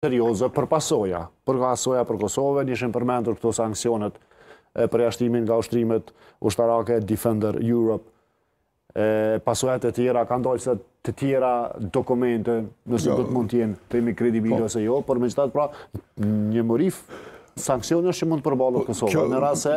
serioze për pasoja. Për pasoja për Kosovën ishin përmendur këto sanksionet e përjashtimin nga ushtrimet ushtarake Defender Europe. E, pasojat e tjera kanë dalë se të tjera dokumente, nëse jo. do të mund të jenë të themi kredibile po. ose jo, por megjithatë pra një mori sanksionesh që mund të përballet po, Kosova në rast se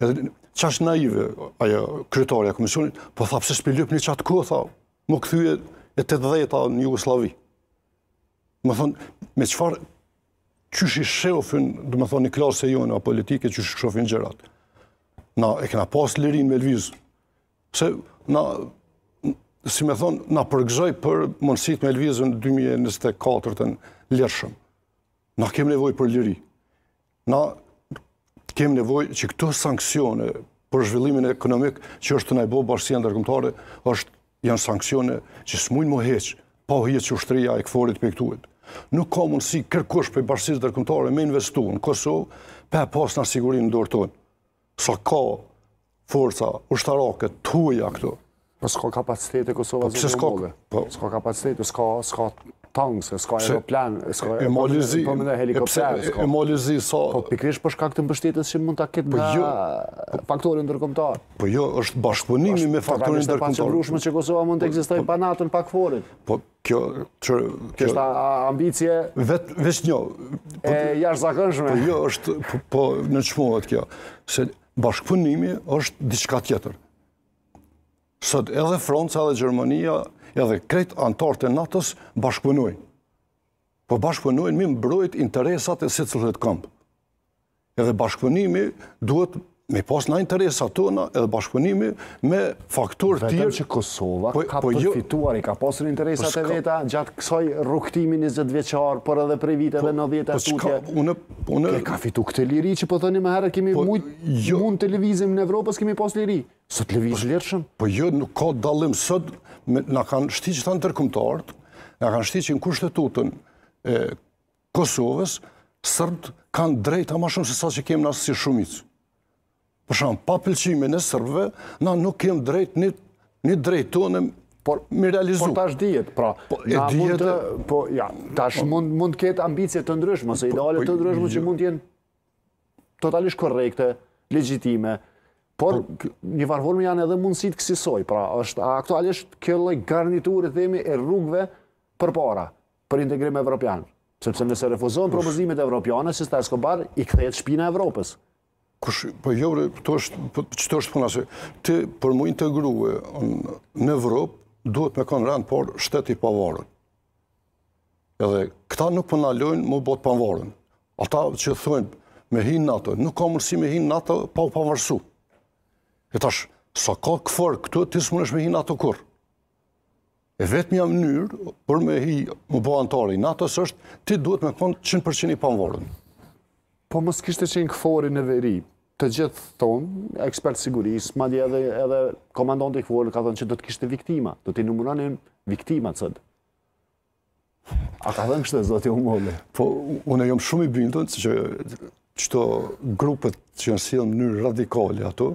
Edhe që është naive, ajo kryetarja e komisionit, po tha pse s'po i lyp në qatë kohë, tha, me kthy ato të drejta në Jugoslavi. Me thanë, me çfarë qysh i shofin, dhe me thanë, një klasë e jona politike, qysh i shofin gjërat. Na, e kena pas lirinë me lëviz, se na, si me thanë, na përgëzoi për mundësitë me lëviz n' 2024-tën lirshëm. Na kemë nevojë për liri. Na kemi nevojë që këto sanksione për zhvillimin ekonomik që është tu na i bo bashkësia ndërkombëtare, është janë sanksione që s'mujnë me u hjek, pa u hjek ushtria e KFOR-it prej këtu. Nuk ka mundësi kërkush prej bashkësisë ndërkombëtare me investu në Kosovë, pa pas na sigurinë në dorë tonë. Sa ka forca ushtarake të huaja këtu. Po s'ka kapacitete Kosova po, zë të po. S'ka kapacitete, s'ka, s'ka tanke, se s'ka aeroplanë, s'ka e Mali i Zi, po me helikopter, s'ka. E Mali i Zi, sa... Po pikërisht për shkak të mbështetjes që mund ta ketë po nga jo, po- faktori ndërkombëtar. Po jo, është bashkëpunimi me faktorin ndërkombëtar. Është bashkëpunimi që Kosova mund të po- ekzistojë pa NATO-n pa KFOR-in. Po kjo që kjo është ambicie vet veç një. Po, e jashtëzakonshme. Po jo, është po nënçmohet kjo. Se Bashkëpunimi është diçka tjetër. Sot edhe Franca edhe Gjermania edhe krejt anëtarët e NATO-s bashkëpunojnë. Po bashkëpunojnë me i mbrojt interesat e secilit komb. Edhe bashkëpunimi duhet me i pas na interesat tona edhe bashkëpunimi me faktorë tjerë... Vetëm që Kosova po, ka po jo- përfituar, i ka pasur interesat e veta gjatë këtij rrugëtimi 20 vjeçar, por edhe prej viteve po, nëntëdhjetë e tutje. Unë, unë... E ka fitu këtë liri që po thoni më herët, kemi mujt, jo- mund të lëvizim në Evropë, s'kemi pas liri. Sot lëvizim lirshëm. Po jo, nuk ka dallim sot, na kanë shti qeta ndërkombëtarët, na kanë shti që në kushtetutën e Kosovës, serbët kanë të drejta ma shumë se sa që kemi na si shumicë. Për shembull, pa pëlqimin e serbëve, na nuk kemi drejt një drejt tonën Por, me e realizu. Por tash dihet, pra. Po, e dihet. Po, ja, tash po. mund, mund të ketë ambicje të ndryshme, ose po, ideale po, të ndryshme që mund të jenë totalisht korrekte, legjitime. Por, në njëfarë forme janë edhe mundësitë kësisoj, pra, është aktualisht kjo lloj garniture, të themi, e rrugëve përpara, për integrim evropian. Sepse nëse refuzon propozimet evropiane, siç tha Escobar, i kthehet shpina Evropës. Kush, po jo, këto është, po, qitu është puna se, ti për m'u integrue në Evropë, duhet me kanë rend, s'pari shtet i pavarun. Edhe këta nuk po na lojnë me u bo t'pavarun. Ata që thojnë me hi n'NATO, nuk ka mundësi me hi n'NATO pa u pavarësu. E tash, sa ka KFOR këtu, ti s'munesh me hi n'NATO kurrë. E vetmja mënyrë për me hi me u bo anëtar i NATO-s është ti duhet me konë 100% i pavarun. Po mos t'kishte qenë KFOR-i në veri, të gjithë thonë, ekspertët e sigurisë, madje edhe, edhe komandanti i KFOR-it ka thonë që do të kishte viktima, do t'i numëronim viktimat sot. A ka thonë kështu zoti Humolli? Po, unë jam shumë i bindun, që qëto grupet që janë sjellë n'mënyrë radikale ato,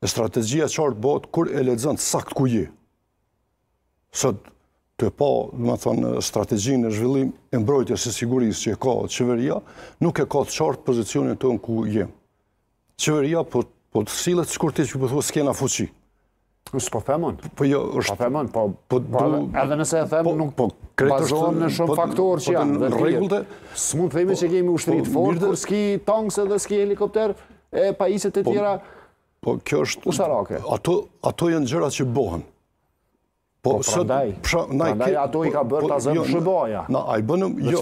Dhe strategjia e qartë bëhet kur e lexon saktë ku je. Sot t'pa, domethënë, strategjinë e zhvillimit, mbrojtjes e sigurisë që e ka qeveria, nuk e ka të qartë pozicionin tonë ku jem. Qeveria po po të sillet sikur ti që po thua s'kena fuqi. Po s'po themon. Po jo, është po themon, po po, po do, edhe nëse e them po, nuk po bazohem në shumë po, faktorë që po, janë. Në rregull, s'mund të themi që kemi ushtri të fortë, kur s'ki tanks edhe s'ki helikopter, e pajisjet e tjera po, kjo është, ushtarake. Ato, ato janë gjëra që bëhen. Po, po prandaj, prandaj ato i ka bërë ta zëmë SHBA-ja. Na, a i bëjmë, jo,